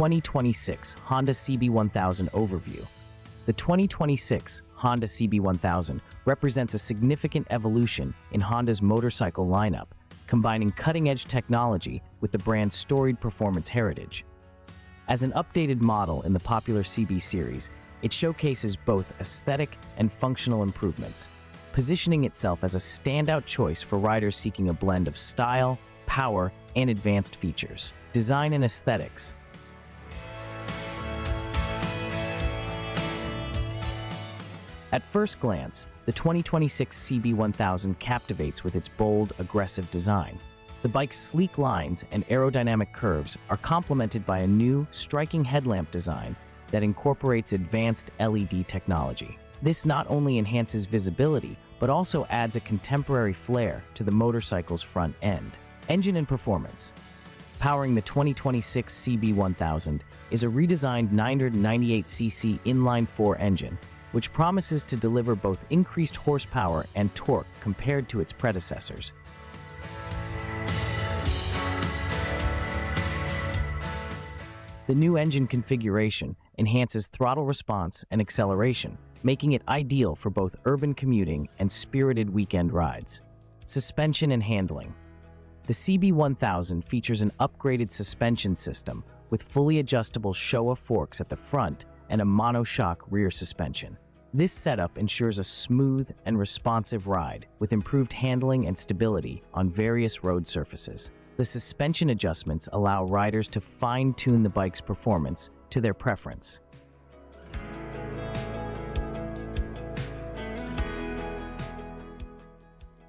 2026 Honda CB1000 overview. The 2026 Honda CB1000 represents a significant evolution in Honda's motorcycle lineup, combining cutting-edge technology with the brand's storied performance heritage. As an updated model in the popular CB series, it showcases both aesthetic and functional improvements, positioning itself as a standout choice for riders seeking a blend of style, power, and advanced features. Design and aesthetics. At first glance, the 2026 CB1000 captivates with its bold, aggressive design. The bike's sleek lines and aerodynamic curves are complemented by a new, striking headlamp design that incorporates advanced LED technology. This not only enhances visibility, but also adds a contemporary flair to the motorcycle's front end. Engine and performance. Powering the 2026 CB1000 is a redesigned 998cc inline-4 engine, which promises to deliver both increased horsepower and torque compared to its predecessors. The new engine configuration enhances throttle response and acceleration, making it ideal for both urban commuting and spirited weekend rides. Suspension and handling. The CB1000 features an upgraded suspension system with fully adjustable Showa forks at the front and a monoshock rear suspension. This setup ensures a smooth and responsive ride with improved handling and stability on various road surfaces. The suspension adjustments allow riders to fine-tune the bike's performance to their preference.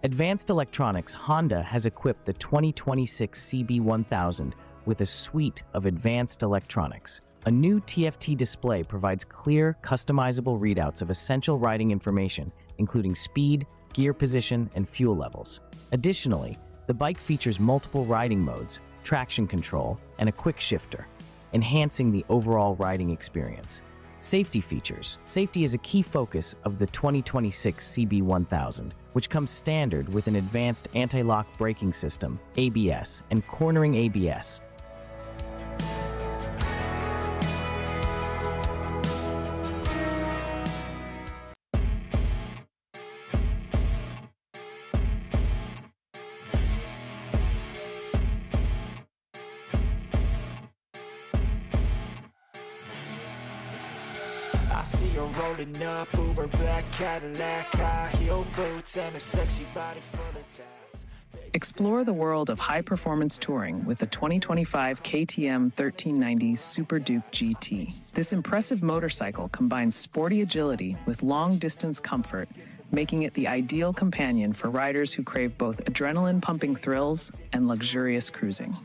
Advanced Electronics Honda has equipped the 2026 CB1000 with a suite of advanced electronics. A new TFT display provides clear, customizable readouts of essential riding information, including speed, gear position, and fuel levels. Additionally, the bike features multiple riding modes, traction control, and a quick shifter, enhancing the overall riding experience. Safety features. Safety is a key focus of the 2026 CB1000, which comes standard with an advanced anti-lock braking system, ABS, and cornering ABS, I see her rolling up, Uber black Cadillac, high heel boots, and a sexy body full of tats. Explore the world of high performance touring with the 2025 KTM 1390 Super Duke GT. This impressive motorcycle combines sporty agility with long distance comfort, making it the ideal companion for riders who crave both adrenaline pumping thrills and luxurious cruising.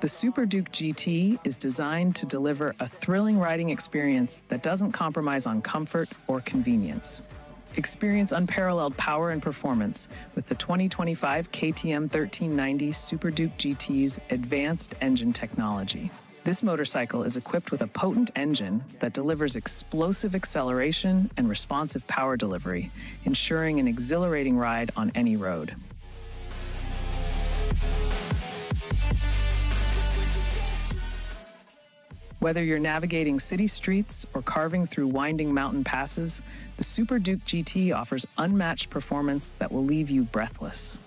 The Super Duke GT is designed to deliver a thrilling riding experience that doesn't compromise on comfort or convenience. Experience unparalleled power and performance with the 2025 KTM 1390 Super Duke GT's advanced engine technology. This motorcycle is equipped with a potent engine that delivers explosive acceleration and responsive power delivery, ensuring an exhilarating ride on any road. Whether you're navigating city streets or carving through winding mountain passes, the Super Duke GT offers unmatched performance that will leave you breathless.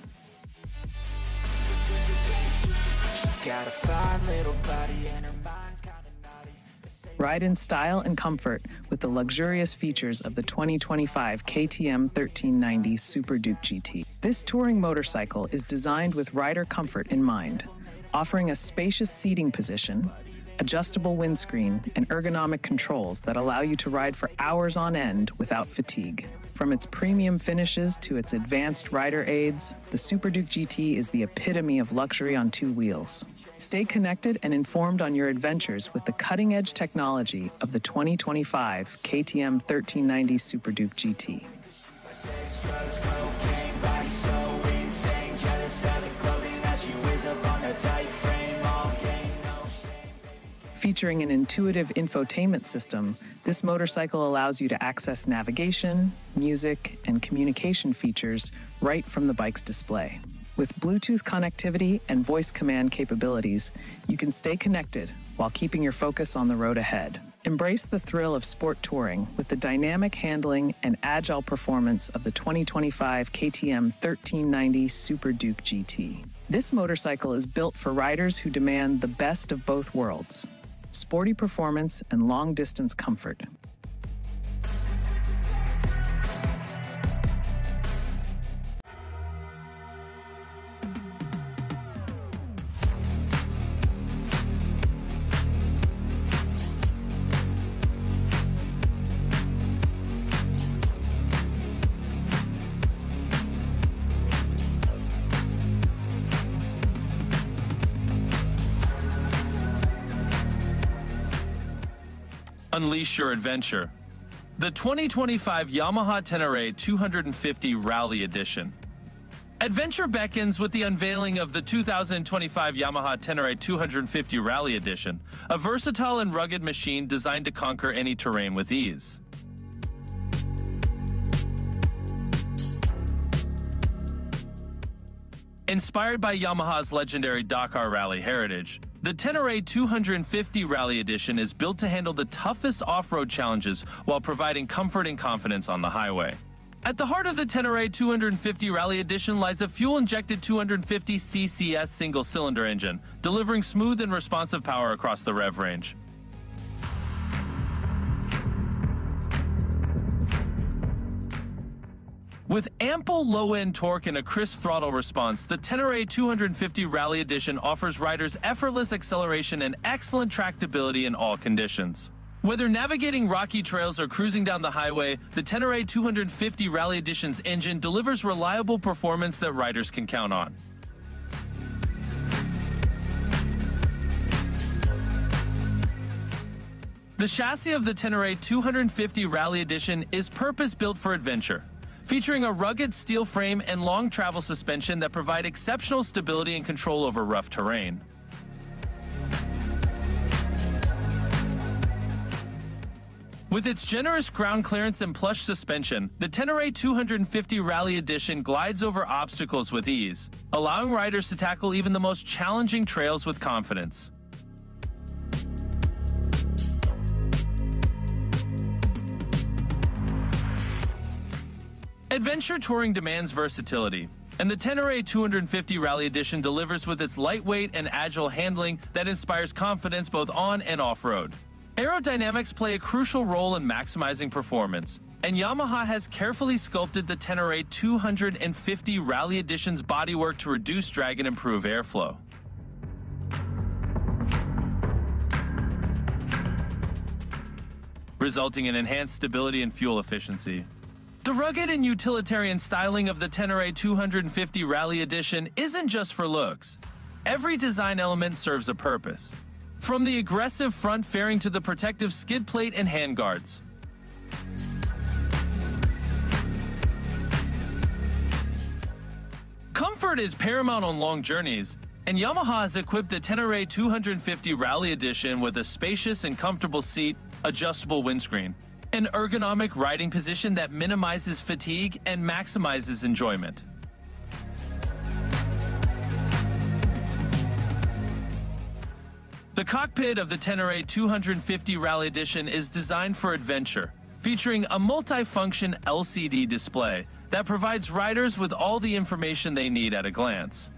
Ride in style and comfort with the luxurious features of the 2025 KTM 1390 Super Duke GT. This touring motorcycle is designed with rider comfort in mind, offering a spacious seating position, adjustable windscreen, and ergonomic controls that allow you to ride for hours on end without fatigue. From its premium finishes to its advanced rider aids, the Super Duke GT is the epitome of luxury on two wheels. Stay connected and informed on your adventures with the cutting edge technology of the 2025 KTM 1390 Super Duke GT. Featuring an intuitive infotainment system, This motorcycle allows you to access navigation, music, and communication features right from the bike's display. With Bluetooth connectivity and voice command capabilities, you can stay connected while keeping your focus on the road ahead. Embrace the thrill of sport touring with the dynamic handling and agile performance of the 2025 KTM 1390 Super Duke GT. This motorcycle is built for riders who demand the best of both worlds sporty performance and long distance comfort. Unleash your adventure. The 2025 Yamaha Tenere 250 Rally Edition. Adventure beckons with the unveiling of the 2025 Yamaha Tenere 250 Rally Edition, a versatile and rugged machine designed to conquer any terrain with ease. Inspired by Yamaha's legendary Dakar Rally heritage, the Tenere 250 Rally Edition is built to handle the toughest off-road challenges while providing comfort and confidence on the highway. At the heart of the Tenere 250 Rally Edition lies a fuel-injected 250 CCS single-cylinder engine, delivering smooth and responsive power across the rev range. With ample low-end torque and a crisp throttle response, the Tenere 250 Rally Edition offers riders effortless acceleration and excellent tractability in all conditions. Whether navigating rocky trails or cruising down the highway, the Tenere 250 Rally Edition's engine delivers reliable performance that riders can count on. The chassis of the Tenere 250 Rally Edition is purpose-built for adventure featuring a rugged steel frame and long travel suspension that provide exceptional stability and control over rough terrain. With its generous ground clearance and plush suspension, the Tenere 250 Rally Edition glides over obstacles with ease, allowing riders to tackle even the most challenging trails with confidence. Adventure touring demands versatility, and the Tenere 250 Rally Edition delivers with its lightweight and agile handling that inspires confidence both on and off-road. Aerodynamics play a crucial role in maximizing performance, and Yamaha has carefully sculpted the Tenere 250 Rally Edition's bodywork to reduce drag and improve airflow. resulting in enhanced stability and fuel efficiency. The rugged and utilitarian styling of the Tenere 250 Rally Edition isn't just for looks. Every design element serves a purpose. From the aggressive front fairing to the protective skid plate and handguards. Comfort is paramount on long journeys, and Yamaha has equipped the Tenere 250 Rally Edition with a spacious and comfortable seat, adjustable windscreen, an ergonomic riding position that minimizes fatigue and maximizes enjoyment. The cockpit of the Tenere 250 Rally Edition is designed for adventure, featuring a multi-function LCD display that provides riders with all the information they need at a glance.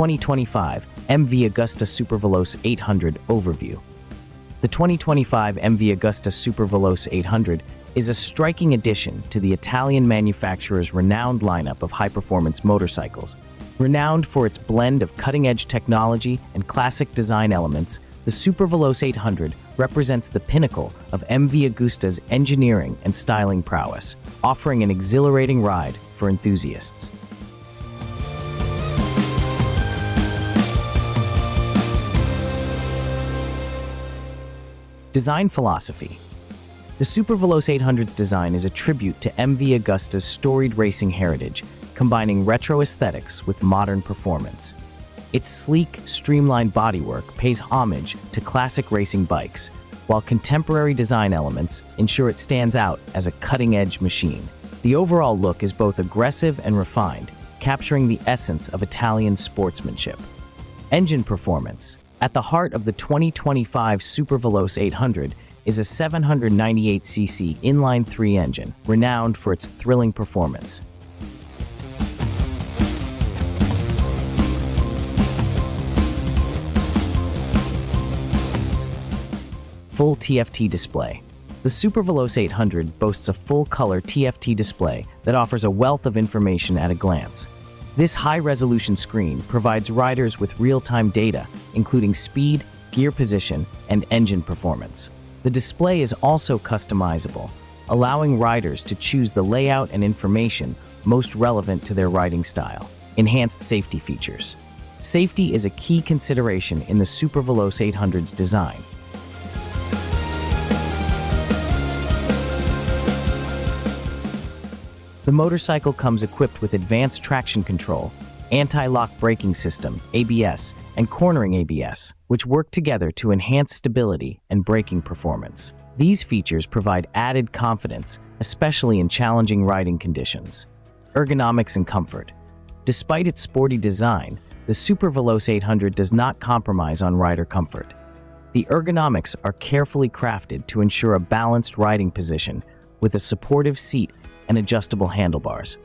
2025 MV Agusta Superveloce 800 Overview. The 2025 MV Agusta Superveloce 800 is a striking addition to the Italian manufacturer's renowned lineup of high-performance motorcycles. Renowned for its blend of cutting-edge technology and classic design elements, the Superveloce 800 represents the pinnacle of MV Agusta's engineering and styling prowess, offering an exhilarating ride for enthusiasts. Design philosophy. The Super Veloce 800's design is a tribute to MV Agusta's storied racing heritage, combining retro aesthetics with modern performance. Its sleek, streamlined bodywork pays homage to classic racing bikes, while contemporary design elements ensure it stands out as a cutting-edge machine. The overall look is both aggressive and refined, capturing the essence of Italian sportsmanship. Engine performance. At the heart of the 2025 Super Veloce 800 is a 798cc inline-3 engine, renowned for its thrilling performance. Full TFT display. The Super Veloce 800 boasts a full-color TFT display that offers a wealth of information at a glance. This high-resolution screen provides riders with real-time data, including speed, gear position, and engine performance. The display is also customizable, allowing riders to choose the layout and information most relevant to their riding style. Enhanced safety features. Safety is a key consideration in the Super Veloce 800's design, The motorcycle comes equipped with advanced traction control, anti-lock braking system, ABS, and cornering ABS, which work together to enhance stability and braking performance. These features provide added confidence, especially in challenging riding conditions. Ergonomics and comfort. Despite its sporty design, the Super Veloce 800 does not compromise on rider comfort. The ergonomics are carefully crafted to ensure a balanced riding position with a supportive seat and adjustable handlebars.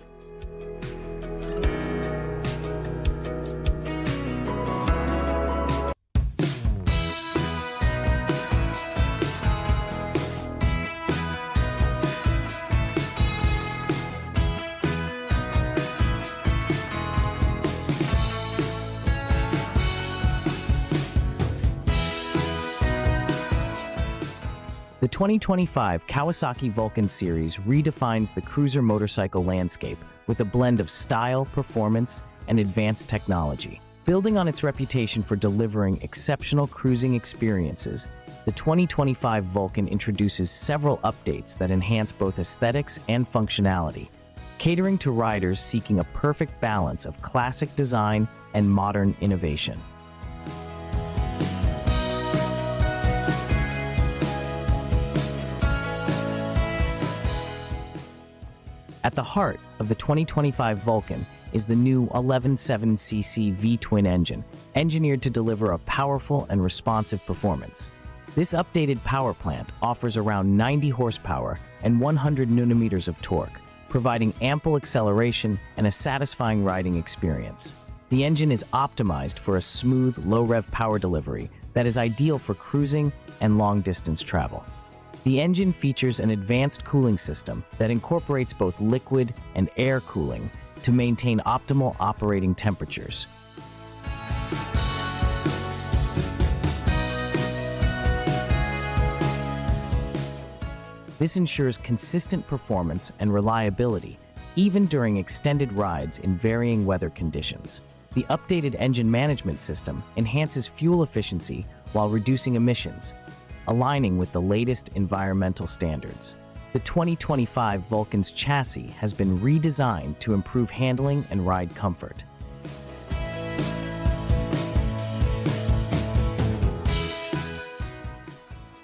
2025 Kawasaki Vulcan series redefines the cruiser motorcycle landscape with a blend of style, performance, and advanced technology. Building on its reputation for delivering exceptional cruising experiences, the 2025 Vulcan introduces several updates that enhance both aesthetics and functionality, catering to riders seeking a perfect balance of classic design and modern innovation. At the heart of the 2025 Vulcan is the new 11.7cc V-twin engine, engineered to deliver a powerful and responsive performance. This updated power plant offers around 90 horsepower and 100 newton-meters of torque, providing ample acceleration and a satisfying riding experience. The engine is optimized for a smooth, low-rev power delivery that is ideal for cruising and long-distance travel. The engine features an advanced cooling system that incorporates both liquid and air cooling to maintain optimal operating temperatures. This ensures consistent performance and reliability, even during extended rides in varying weather conditions. The updated engine management system enhances fuel efficiency while reducing emissions, aligning with the latest environmental standards. The 2025 Vulcan's chassis has been redesigned to improve handling and ride comfort.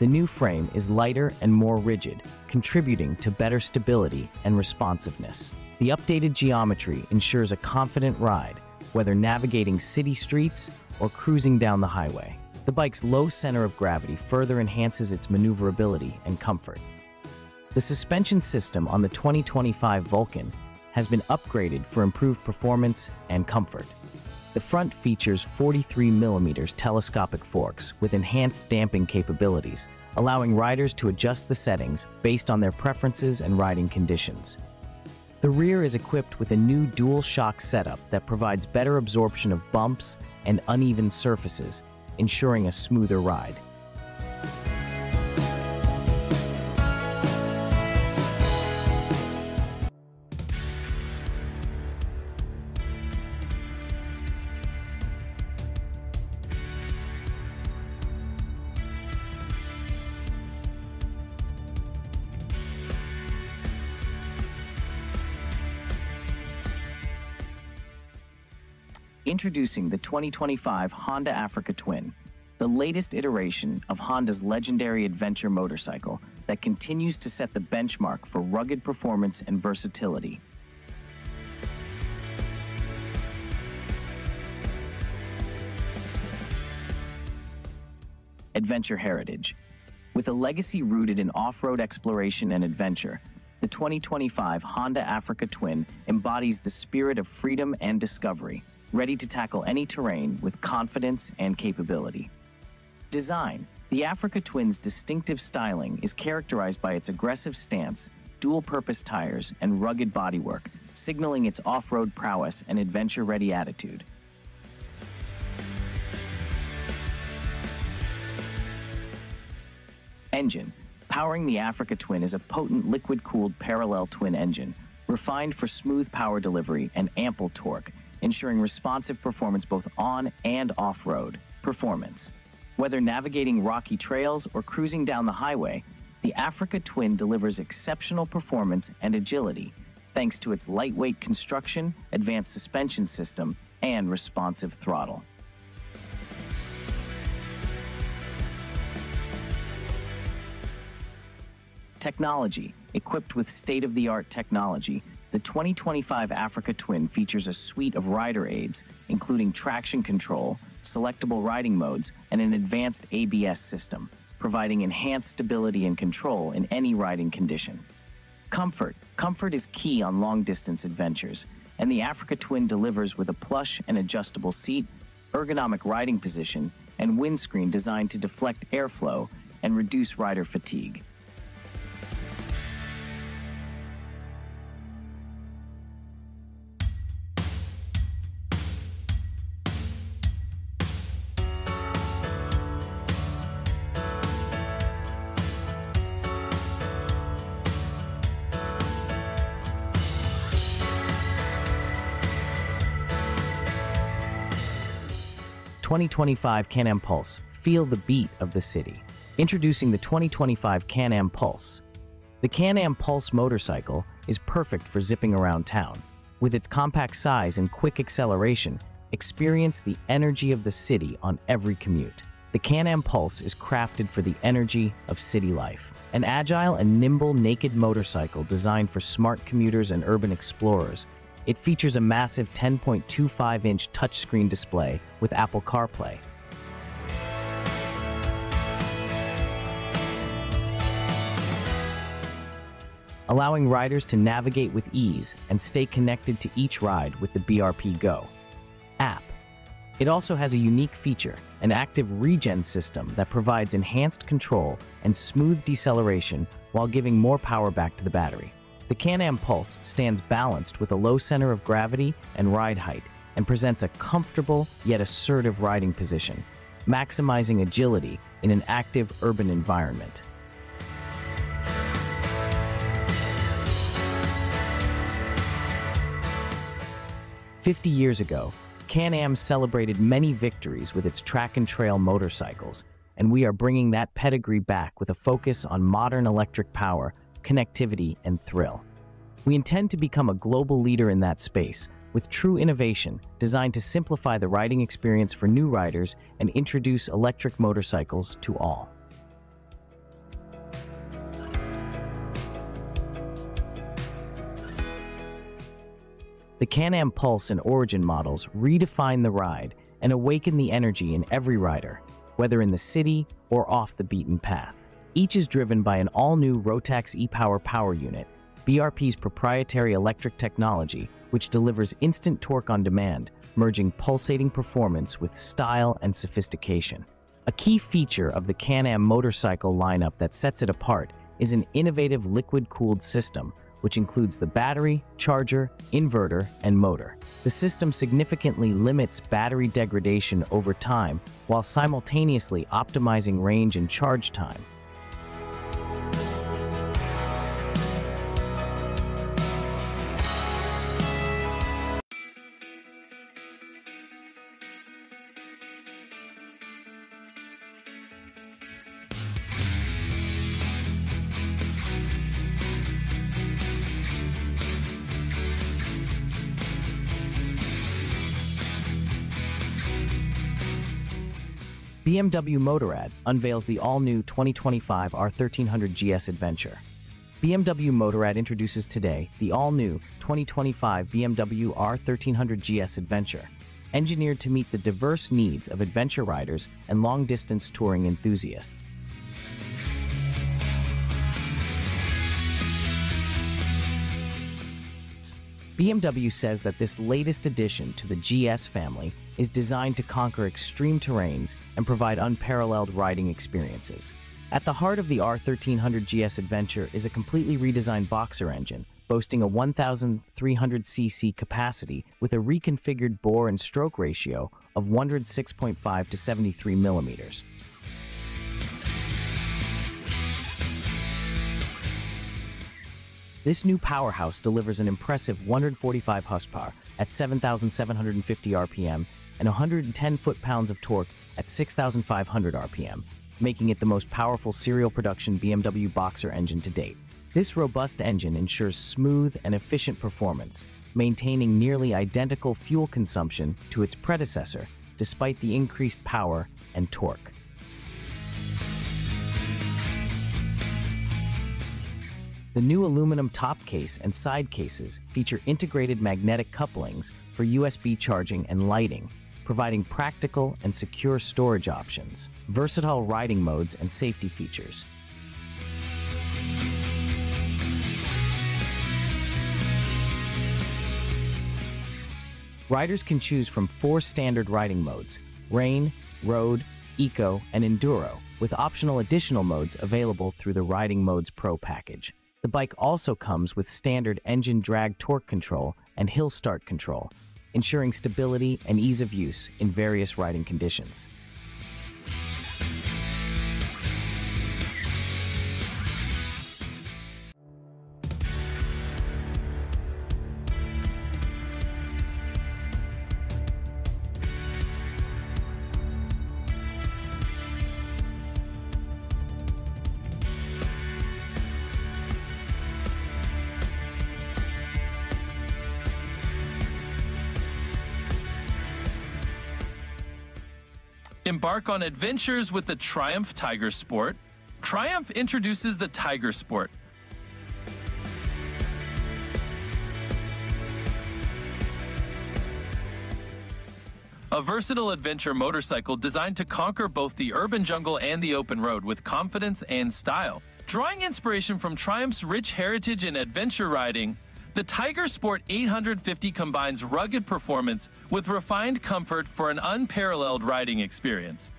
The new frame is lighter and more rigid, contributing to better stability and responsiveness. The updated geometry ensures a confident ride, whether navigating city streets or cruising down the highway. The bike's low center of gravity further enhances its maneuverability and comfort. The suspension system on the 2025 Vulcan has been upgraded for improved performance and comfort. The front features 43mm telescopic forks with enhanced damping capabilities, allowing riders to adjust the settings based on their preferences and riding conditions. The rear is equipped with a new dual shock setup that provides better absorption of bumps and uneven surfaces, ensuring a smoother ride. Introducing the 2025 Honda Africa Twin, the latest iteration of Honda's legendary adventure motorcycle that continues to set the benchmark for rugged performance and versatility. Adventure Heritage. With a legacy rooted in off road exploration and adventure, the 2025 Honda Africa Twin embodies the spirit of freedom and discovery, ready to tackle any terrain with confidence and capability. Design The Africa Twin's distinctive styling is characterized by its aggressive stance, dual purpose tires, and rugged bodywork, signaling its off road prowess and adventure ready attitude. Engine Powering the Africa Twin is a potent liquid cooled parallel twin engine, refined for smooth power delivery and ample torque, ensuring responsive performance both on and off road. Performance Whether navigating rocky trails or cruising down the highway, the Africa Twin delivers exceptional performance and agility thanks to its lightweight construction, advanced suspension system, and responsive throttle. Technology. Equipped with state of the art technology, the 2025 Africa Twin features a suite of rider aids, including traction control, selectable riding modes, and an advanced ABS system, providing enhanced stability and control in any riding condition. Comfort. Comfort is key on long distance adventures, and the Africa Twin delivers with a plush and adjustable seat, ergonomic riding position, and windscreen designed to deflect airflow and reduce rider fatigue. Twenty twenty five Can-Am Pulse. Feel the beat of the city. Introducing the 2025 Can-Am Pulse. The Can-Am Pulse motorcycle is perfect for zipping around town. With its compact size and quick acceleration, experience the energy of the city on every commute. The Can-Am Pulse is crafted for the energy of city life. An agile and nimble naked motorcycle designed for smart commuters and urban explorers, it features a massive 10.25-inch touchscreen display with Apple CarPlay, allowing riders to navigate with ease and stay connected to each ride with the BRP Go app. It also has a unique feature, an active regen system that provides enhanced control and smooth deceleration while giving more power back to the battery. The Can-Am Pulse stands balanced with a low center of gravity and ride height and presents a comfortable yet assertive riding position, maximizing agility in an active urban environment. Fifty years ago, Can-Am celebrated many victories with its track and trail motorcycles, and we are bringing that pedigree back with a focus on modern electric power, connectivity, and thrill. We intend to become a global leader in that space, with true innovation designed to simplify the riding experience for new riders and introduce electric motorcycles to all. The Can-Am Pulse and Origin models redefine the ride and awaken the energy in every rider, whether in the city or off the beaten path. Each is driven by an all-new Rotax e-Power power unit, BRP's proprietary electric technology, which delivers instant torque on demand, merging pulsating performance with style and sophistication. A key feature of the Can-Am motorcycle lineup that sets it apart is an innovative liquid-cooled system which includes the battery, charger, inverter, and motor. The system significantly limits battery degradation over time while simultaneously optimizing range and charge time. BMW Motorrad unveils the all-new 2025 R1300 GS Adventure. BMW Motorrad introduces today the all-new 2025 BMW R1300 GS Adventure, engineered to meet the diverse needs of adventure riders and long-distance touring enthusiasts. BMW says that this latest addition to the GS family is designed to conquer extreme terrains and provide unparalleled riding experiences. At the heart of the R1300 GS Adventure is a completely redesigned Boxer engine, boasting a 1,300cc capacity with a reconfigured bore and stroke ratio of 106.5 to 73 millimeters. This new powerhouse delivers an impressive 145 horsepower at 7,750 RPM and 110 foot-pounds of torque at 6,500 RPM, making it the most powerful serial production BMW Boxer engine to date. This robust engine ensures smooth and efficient performance, maintaining nearly identical fuel consumption to its predecessor despite the increased power and torque. The new aluminum top case and side cases feature integrated magnetic couplings for USB charging and lighting, providing practical and secure storage options, versatile riding modes, and safety features. Riders can choose from four standard riding modes Rain, Road, Eco, and Enduro, with optional additional modes available through the Riding Modes Pro package. The bike also comes with standard engine drag torque control and hill start control, ensuring stability and ease of use in various riding conditions. Embark on adventures with the Triumph Tiger Sport. Triumph introduces the Tiger Sport. A versatile adventure motorcycle designed to conquer both the urban jungle and the open road with confidence and style. Drawing inspiration from Triumph's rich heritage in adventure riding, the Tiger Sport 850 combines rugged performance with refined comfort for an unparalleled riding experience.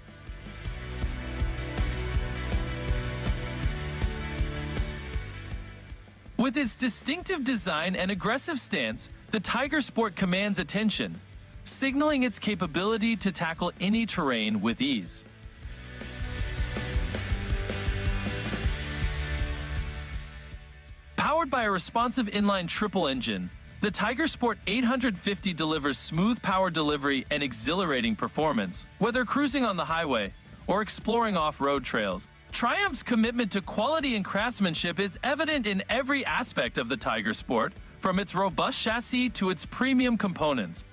With its distinctive design and aggressive stance, the Tiger Sport commands attention, signaling its capability to tackle any terrain with ease. Powered by a responsive inline triple engine, the Tiger Sport 850 delivers smooth power delivery and exhilarating performance, whether cruising on the highway or exploring off-road trails. Triumph's commitment to quality and craftsmanship is evident in every aspect of the Tiger Sport, from its robust chassis to its premium components.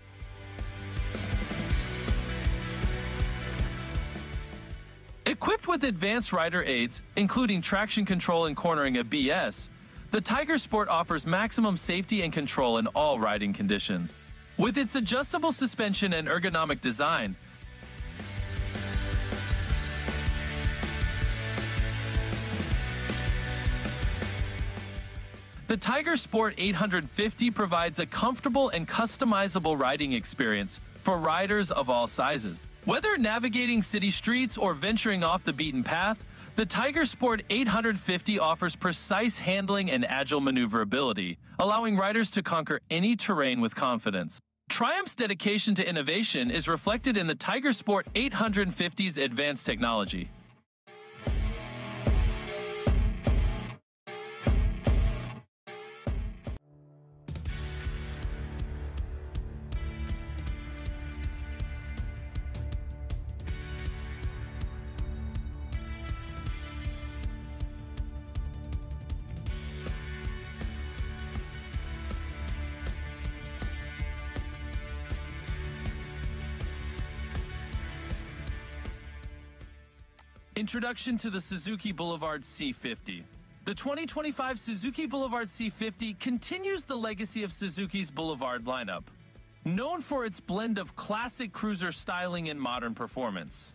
Equipped with advanced rider aids, including traction control and cornering ABS, the Tiger Sport offers maximum safety and control in all riding conditions. With its adjustable suspension and ergonomic design, The Tiger Sport 850 provides a comfortable and customizable riding experience for riders of all sizes. Whether navigating city streets or venturing off the beaten path, the Tiger Sport 850 offers precise handling and agile maneuverability, allowing riders to conquer any terrain with confidence. Triumph's dedication to innovation is reflected in the Tiger Sport 850's advanced technology. Introduction to the Suzuki Boulevard C50. The 2025 Suzuki Boulevard C50 continues the legacy of Suzuki's Boulevard lineup, known for its blend of classic cruiser styling and modern performance.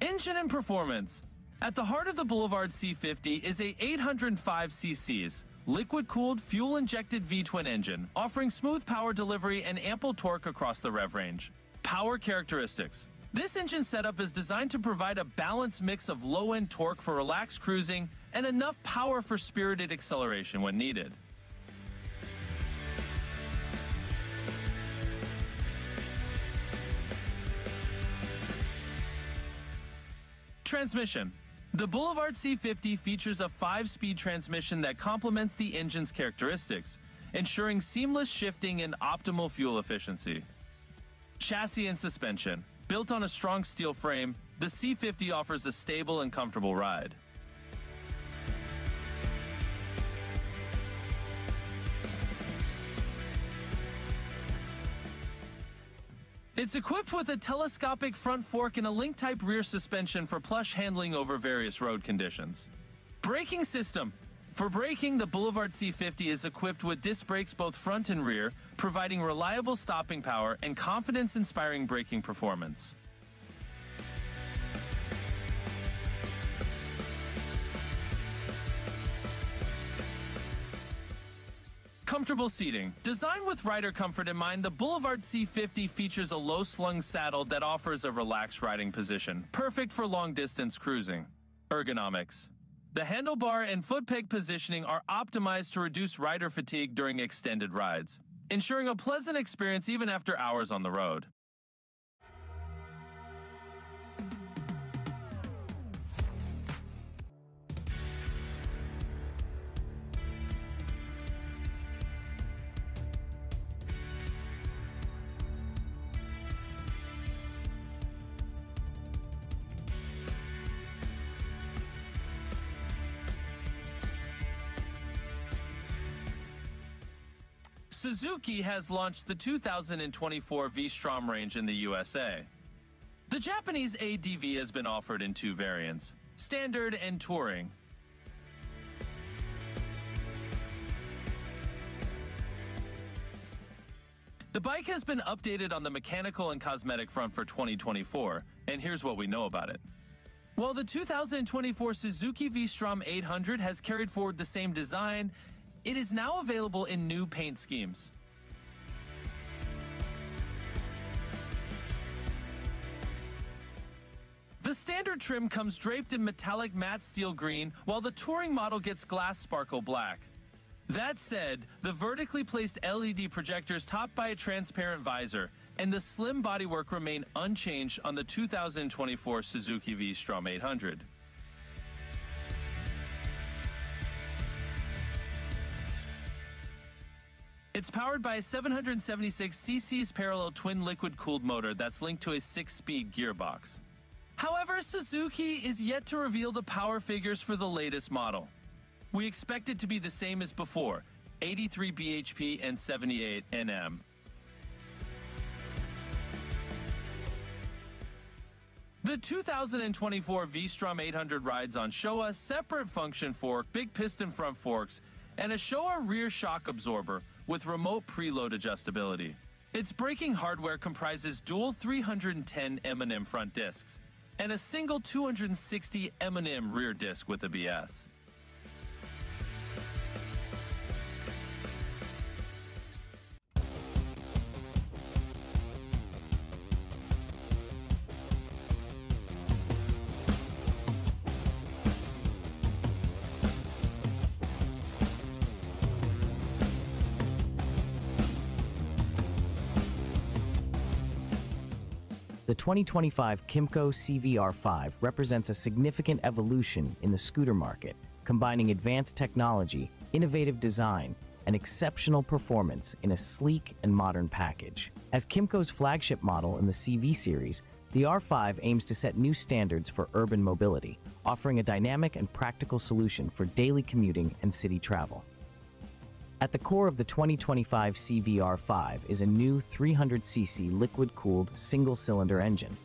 Engine and performance. At the heart of the Boulevard C50 is a 805 cc's liquid-cooled, fuel-injected V-twin engine, offering smooth power delivery and ample torque across the rev range. Power characteristics. This engine setup is designed to provide a balanced mix of low-end torque for relaxed cruising and enough power for spirited acceleration when needed. Transmission. The Boulevard C50 features a five-speed transmission that complements the engine's characteristics, ensuring seamless shifting and optimal fuel efficiency. Chassis and suspension. Built on a strong steel frame, the C50 offers a stable and comfortable ride. It's equipped with a telescopic front fork and a link-type rear suspension for plush handling over various road conditions. Braking system. For braking, the Boulevard C50 is equipped with disc brakes both front and rear, providing reliable stopping power and confidence-inspiring braking performance. Comfortable seating. Designed with rider comfort in mind, the Boulevard C50 features a low-slung saddle that offers a relaxed riding position, perfect for long-distance cruising. Ergonomics. The handlebar and foot peg positioning are optimized to reduce rider fatigue during extended rides, ensuring a pleasant experience even after hours on the road. Suzuki has launched the 2024 V-Strom range in the USA. The Japanese ADV has been offered in two variants, Standard and Touring. The bike has been updated on the mechanical and cosmetic front for 2024, and here's what we know about it. While the 2024 Suzuki V-Strom 800 has carried forward the same design, it is now available in new paint schemes. The standard trim comes draped in metallic matte steel green, while the touring model gets glass sparkle black. That said, the vertically placed LED projectors topped by a transparent visor and the slim bodywork remain unchanged on the 2024 Suzuki V-Strom 800. It's powered by a 776 cc's parallel twin liquid cooled motor that's linked to a six speed gearbox. However, Suzuki is yet to reveal the power figures for the latest model. We expect it to be the same as before 83 bhp and 78 Nm. The 2024 V-Strom 800 rides on Showa separate function fork, big piston front forks, and a Showa rear shock absorber with remote preload adjustability. Its braking hardware comprises dual 310 M&M front discs and a single 260 M&M rear disc with ABS. 2025 Kymco CVR5 represents a significant evolution in the scooter market, combining advanced technology, innovative design, and exceptional performance in a sleek and modern package. As Kymco's flagship model in the CV series, the R5 aims to set new standards for urban mobility, offering a dynamic and practical solution for daily commuting and city travel. At the core of the 2025 CVR5 is a new 300cc liquid-cooled single-cylinder engine.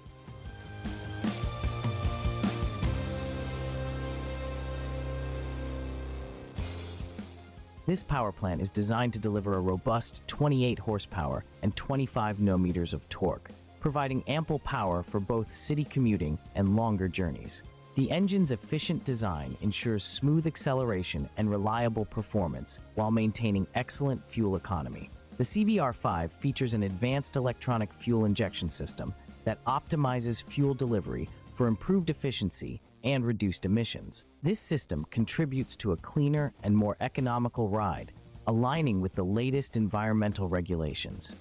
This power plant is designed to deliver a robust 28 horsepower and 25 nm of torque, providing ample power for both city commuting and longer journeys. The engine's efficient design ensures smooth acceleration and reliable performance while maintaining excellent fuel economy. The CVR5 features an advanced electronic fuel injection system that optimizes fuel delivery for improved efficiency and reduced emissions. This system contributes to a cleaner and more economical ride, aligning with the latest environmental regulations.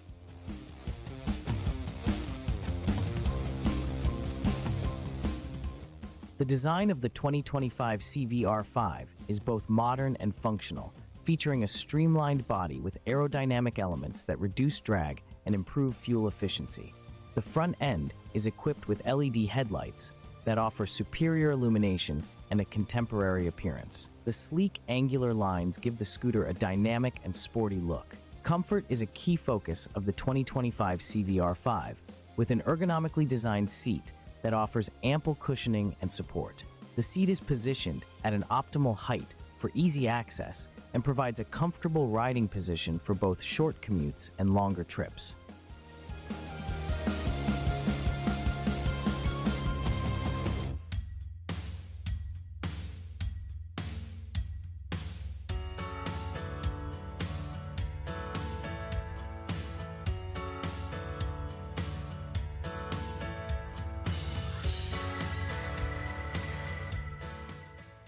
The design of the 2025 CVR5 is both modern and functional, featuring a streamlined body with aerodynamic elements that reduce drag and improve fuel efficiency. The front end is equipped with LED headlights that offer superior illumination and a contemporary appearance. The sleek, angular lines give the scooter a dynamic and sporty look. Comfort is a key focus of the 2025 CVR5, with an ergonomically designed seat that offers ample cushioning and support. The seat is positioned at an optimal height for easy access and provides a comfortable riding position for both short commutes and longer trips.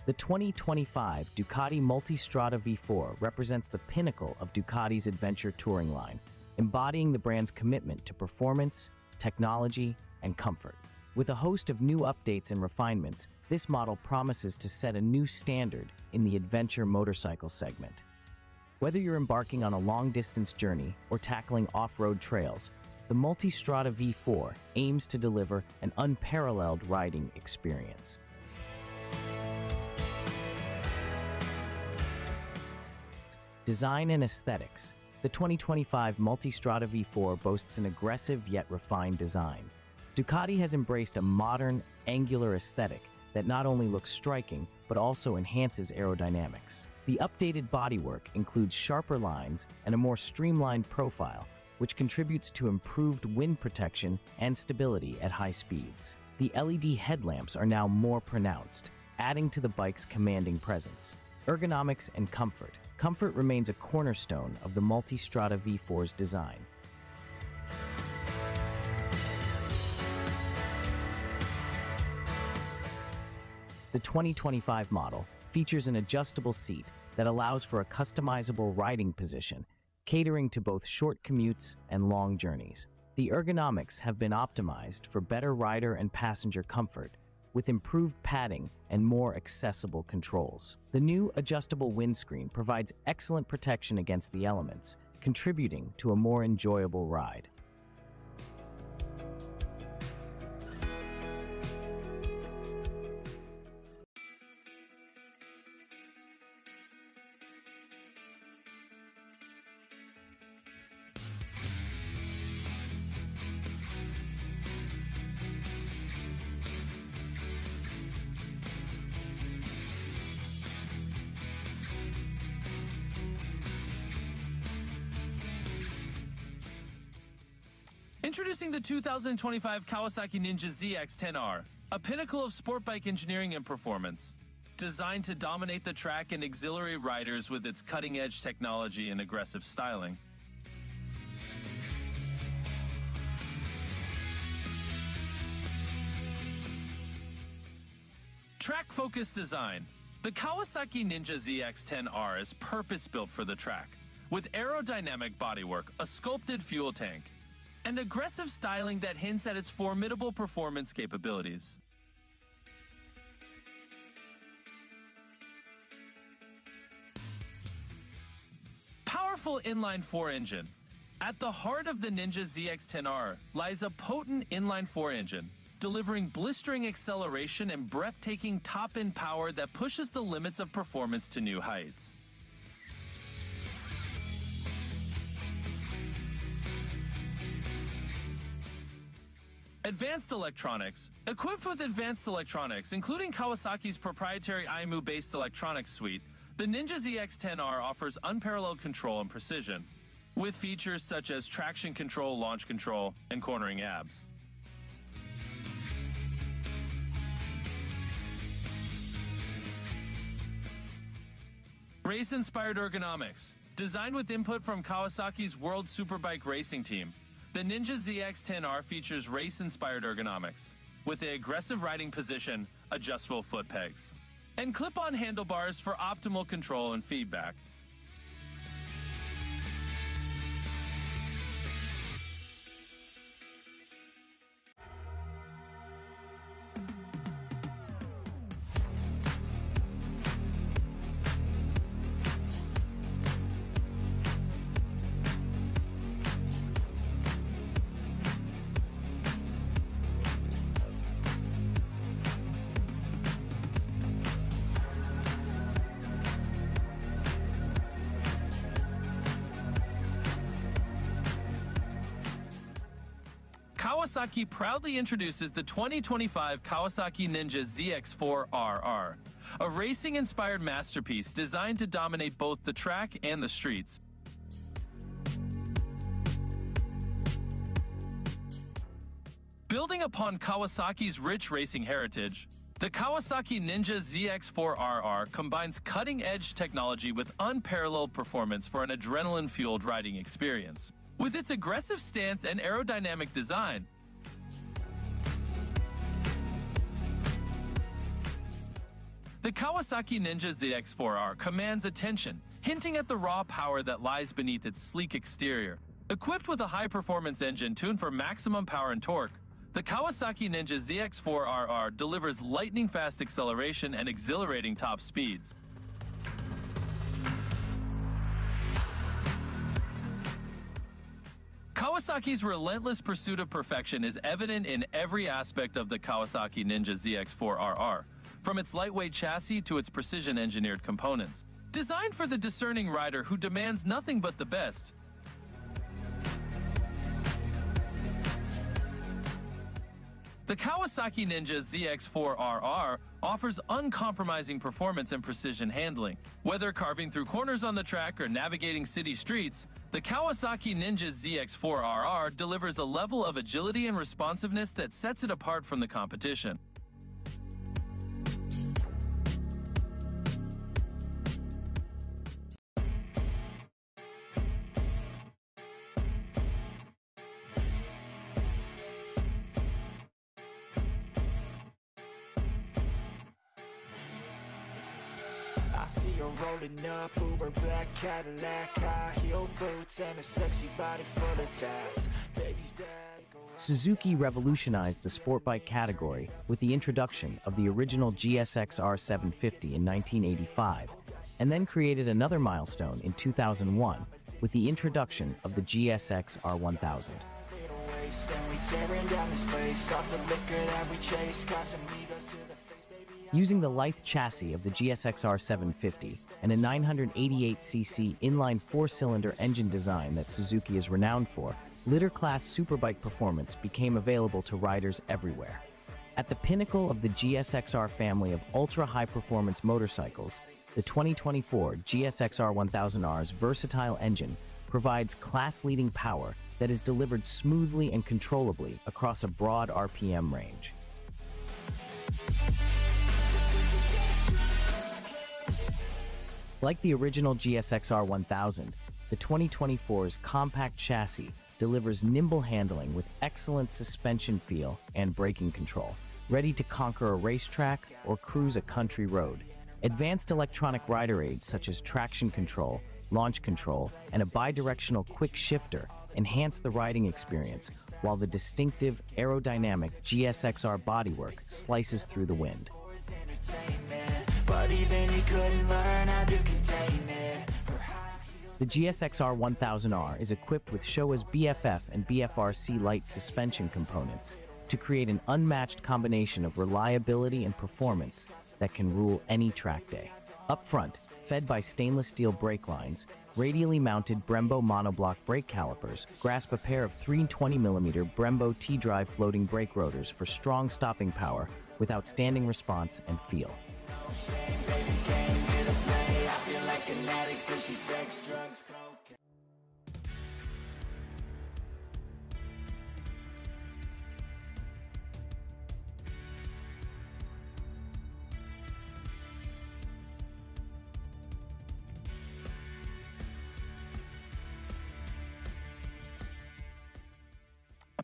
The 2025 Ducati Multistrada V4 represents the pinnacle of Ducati's adventure touring line, embodying the brand's commitment to performance, technology, and comfort. With a host of new updates and refinements, this model promises to set a new standard in the adventure motorcycle segment. Whether you're embarking on a long-distance journey or tackling off-road trails, the Multistrada V4 aims to deliver an unparalleled riding experience. Design and aesthetics. The 2025 Multistrada V4 boasts an aggressive yet refined design. Ducati has embraced a modern, angular aesthetic that not only looks striking, but also enhances aerodynamics. The updated bodywork includes sharper lines and a more streamlined profile, which contributes to improved wind protection and stability at high speeds. The LED headlamps are now more pronounced, adding to the bike's commanding presence. Ergonomics and comfort. Comfort remains a cornerstone of the Multistrada V4's design. The 2025 model features an adjustable seat that allows for a customizable riding position, catering to both short commutes and long journeys. The ergonomics have been optimized for better rider and passenger comfort, with improved padding and more accessible controls. The new adjustable windscreen provides excellent protection against the elements, contributing to a more enjoyable ride. Introducing the 2025 Kawasaki Ninja ZX-10R, a pinnacle of sport bike engineering and performance. Designed to dominate the track and exhilarate riders with its cutting-edge technology and aggressive styling. Track-focused design. The Kawasaki Ninja ZX-10R is purpose-built for the track, with aerodynamic bodywork, a sculpted fuel tank, and aggressive styling that hints at its formidable performance capabilities. Powerful inline-4 engine. At the heart of the Ninja ZX-10R lies a potent inline-4 engine, delivering blistering acceleration and breathtaking top-end power that pushes the limits of performance to new heights. Advanced electronics. Equipped with advanced electronics, including Kawasaki's proprietary IMU-based electronics suite, the Ninja ZX-10R offers unparalleled control and precision, with features such as traction control, launch control, and cornering abs. Race-inspired ergonomics. Designed with input from Kawasaki's World Superbike racing team, the Ninja ZX-10R features race-inspired ergonomics with the aggressive riding position, adjustable foot pegs, and clip-on handlebars for optimal control and feedback. Kawasaki proudly introduces the 2025 Kawasaki Ninja ZX4RR, a racing-inspired masterpiece designed to dominate both the track and the streets. Building upon Kawasaki's rich racing heritage, the Kawasaki Ninja ZX4RR combines cutting-edge technology with unparalleled performance for an adrenaline-fueled riding experience. With its aggressive stance and aerodynamic design, the Kawasaki Ninja ZX4R commands attention, hinting at the raw power that lies beneath its sleek exterior. Equipped with a high-performance engine tuned for maximum power and torque, the Kawasaki Ninja ZX4RR delivers lightning-fast acceleration and exhilarating top speeds. Kawasaki's relentless pursuit of perfection is evident in every aspect of the Kawasaki Ninja ZX4RR, from its lightweight chassis to its precision-engineered components. Designed for the discerning rider who demands nothing but the best, The Kawasaki Ninja ZX4RR offers uncompromising performance and precision handling. Whether carving through corners on the track or navigating city streets, the Kawasaki Ninja ZX4RR delivers a level of agility and responsiveness that sets it apart from the competition. See her rolling up, Uber black Cadillac High heel boots and a sexy body full of tats. Baby's bad Suzuki revolutionized the sport bike category with the introduction of the original GSX R750 in 1985, and then created another milestone in 2001 with the introduction of the GSX R1000. Using the lithe chassis of the GSX-R 750 and a 988cc inline four-cylinder engine design that Suzuki is renowned for, litter-class superbike performance became available to riders everywhere. At the pinnacle of the GSX-R family of ultra-high-performance motorcycles, the 2024 GSX-R 1000R's versatile engine provides class-leading power that is delivered smoothly and controllably across a broad RPM range. Like the original GSX-R 1000, the 2024's compact chassis delivers nimble handling with excellent suspension feel and braking control, ready to conquer a racetrack or cruise a country road. Advanced electronic rider aids such as traction control, launch control, and a bidirectional quick shifter enhance the riding experience, while the distinctive aerodynamic GSX-R bodywork slices through the wind. But even he couldn't learn how to contain it The GSX-R 1000R is equipped with Showa's BFF and BFRC light suspension components to create an unmatched combination of reliability and performance that can rule any track day. Up front, fed by stainless steel brake lines, radially mounted Brembo monoblock brake calipers grasp a pair of 320mm Brembo T-Drive floating brake rotors for strong stopping power with outstanding response and feel.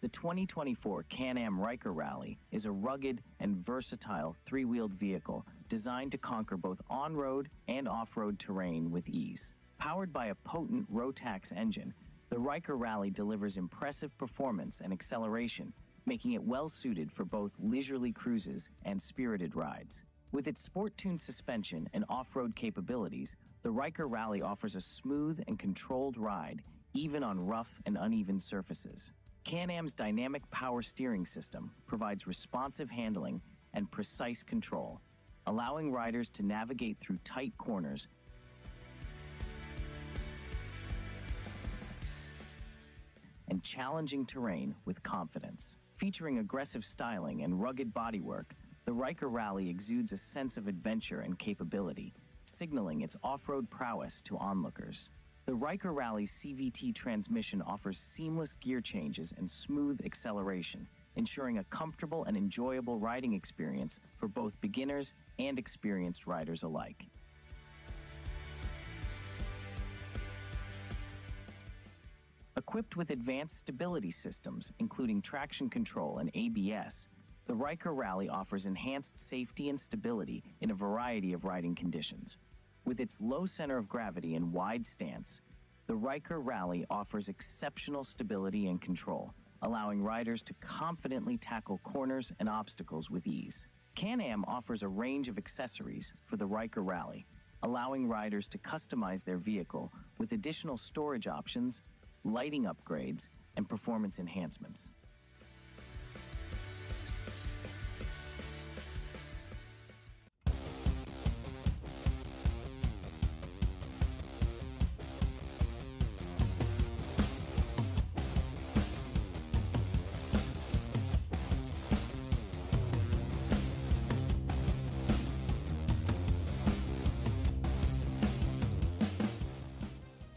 The 2024 Can-Am Ryker Rally is a rugged and versatile three-wheeled vehicle designed to conquer both on-road and off-road terrain with ease. Powered by a potent Rotax engine, the Ryker Rally delivers impressive performance and acceleration, making it well suited for both leisurely cruises and spirited rides. With its sport-tuned suspension and off-road capabilities, the Ryker Rally offers a smooth and controlled ride, even on rough and uneven surfaces. Can-Am's dynamic power steering system provides responsive handling and precise control, allowing riders to navigate through tight corners and challenging terrain with confidence. Featuring aggressive styling and rugged bodywork, the Ryker Rally exudes a sense of adventure and capability, signaling its off-road prowess to onlookers. The Ryker Rally's CVT transmission offers seamless gear changes and smooth acceleration, ensuring a comfortable and enjoyable riding experience for both beginners and experienced riders alike. Equipped with advanced stability systems, including traction control and ABS, the Ryker Rally offers enhanced safety and stability in a variety of riding conditions. With its low center of gravity and wide stance, the Ryker Rally offers exceptional stability and control, allowing riders to confidently tackle corners and obstacles with ease. Can-Am offers a range of accessories for the Ryker Rally, allowing riders to customize their vehicle with additional storage options, lighting upgrades, and performance enhancements.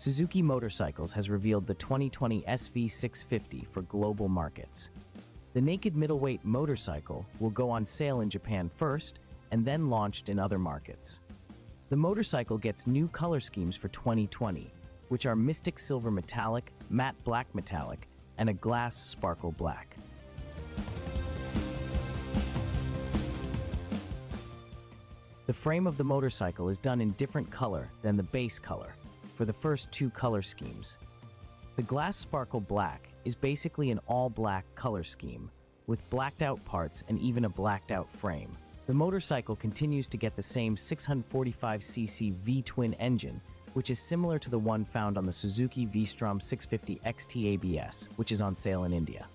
Suzuki Motorcycles has revealed the 2020 SV650 for global markets. The naked middleweight motorcycle will go on sale in Japan first and then launched in other markets. The motorcycle gets new color schemes for 2020, which are Mystic Silver Metallic, Matte Black Metallic, and a Glass Sparkle Black. The frame of the motorcycle is done in different color than the base color for the first two color schemes. The Glass Sparkle Black is basically an all-black color scheme, with blacked out parts and even a blacked out frame. The motorcycle continues to get the same 645cc V-twin engine, which is similar to the one found on the Suzuki V-Strom 650 XT ABS, which is on sale in India.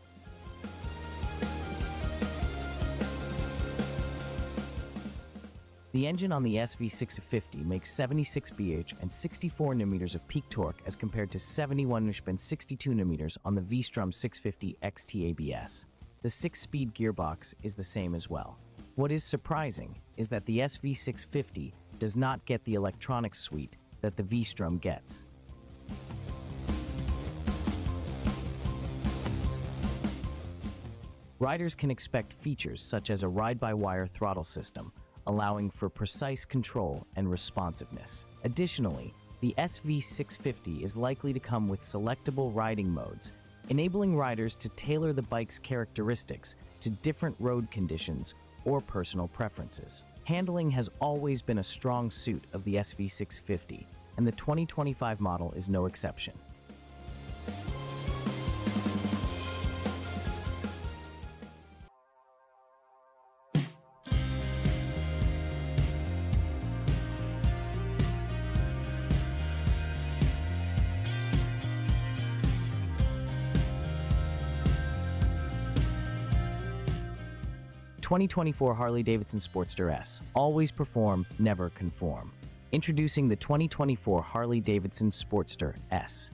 The engine on the SV650 makes 76 bh and 64 Nm of peak torque as compared to 71 Nm and 62 Nm on the V-Strom 650 XT ABS. The 6-speed gearbox is the same as well. What is surprising is that the SV650 does not get the electronics suite that the V-Strom gets. Riders can expect features such as a ride-by-wire throttle system, allowing for precise control and responsiveness. Additionally, the SV650 is likely to come with selectable riding modes, enabling riders to tailor the bike's characteristics to different road conditions or personal preferences. Handling has always been a strong suit of the SV650, and the 2025 model is no exception. 2024 Harley-Davidson Sportster S. Always perform, never conform. Introducing the 2024 Harley-Davidson Sportster S.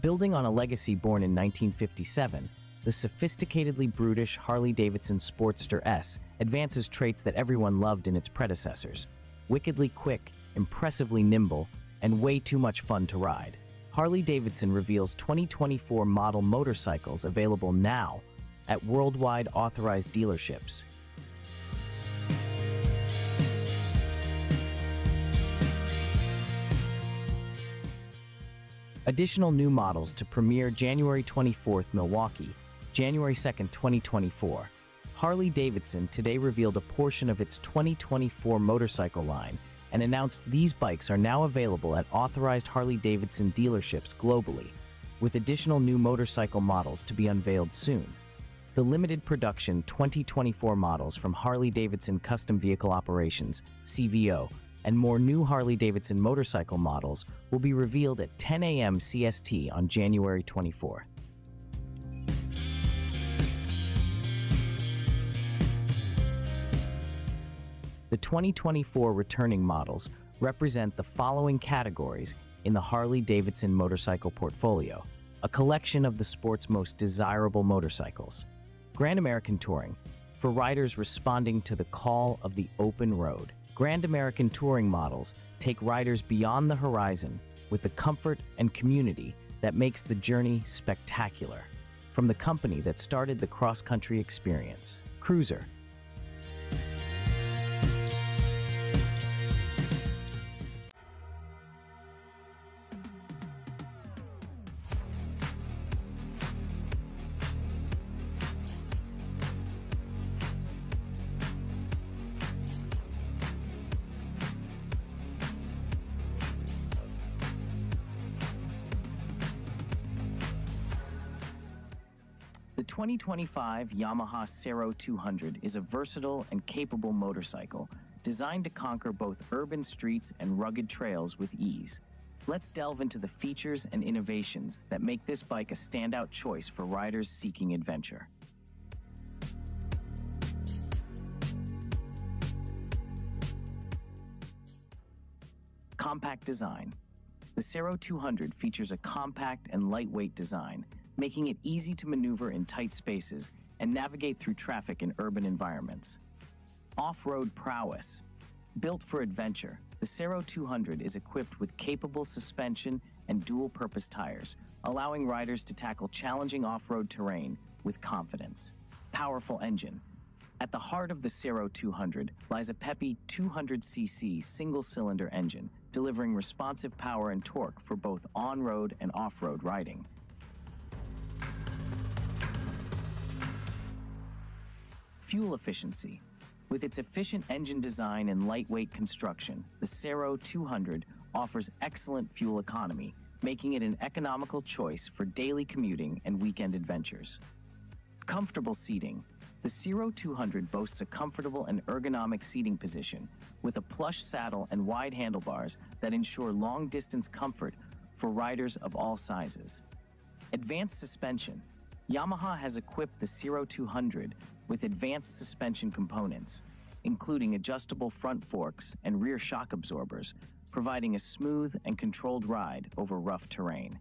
Building on a legacy born in 1957, the sophisticatedly brutish Harley-Davidson Sportster S advances traits that everyone loved in its predecessors. Wickedly quick, impressively nimble, and way too much fun to ride. Harley-Davidson reveals 2024 model motorcycles available now at worldwide authorized dealerships. Additional new models to premiere January 24th Milwaukee, January 2nd, 2024. Harley-Davidson today revealed a portion of its 2024 motorcycle line and announced these bikes are now available at authorized Harley-Davidson dealerships globally, with additional new motorcycle models to be unveiled soon. The limited production 2024 models from Harley-Davidson Custom Vehicle Operations, CVO, and more new Harley-Davidson motorcycle models will be revealed at 10 a.m. CST on January 24. The 2024 returning models represent the following categories in the Harley-Davidson motorcycle portfolio, a collection of the sport's most desirable motorcycles. Grand American Touring, for riders responding to the call of the open road. Grand American Touring models take riders beyond the horizon with the comfort and community that makes the journey spectacular. From the company that started the cross-country experience, Cruiser, 2025 Yamaha Serow 200 is a versatile and capable motorcycle designed to conquer both urban streets and rugged trails with ease. Let's delve into the features and innovations that make this bike a standout choice for riders seeking adventure. Compact design. The Serow 200 features a compact and lightweight design making it easy to maneuver in tight spaces and navigate through traffic in urban environments. Off-road prowess. Built for adventure, the Serow 200 is equipped with capable suspension and dual-purpose tires, allowing riders to tackle challenging off-road terrain with confidence. Powerful engine. At the heart of the Serow 200 lies a peppy 200cc single-cylinder engine, delivering responsive power and torque for both on-road and off-road riding. Fuel efficiency. With its efficient engine design and lightweight construction, the Serow 200 offers excellent fuel economy, making it an economical choice for daily commuting and weekend adventures. Comfortable seating. The Serow 200 boasts a comfortable and ergonomic seating position with a plush saddle and wide handlebars that ensure long-distance comfort for riders of all sizes. Advanced suspension. Yamaha has equipped the Serow 200 with advanced suspension components, including adjustable front forks and rear shock absorbers, providing a smooth and controlled ride over rough terrain.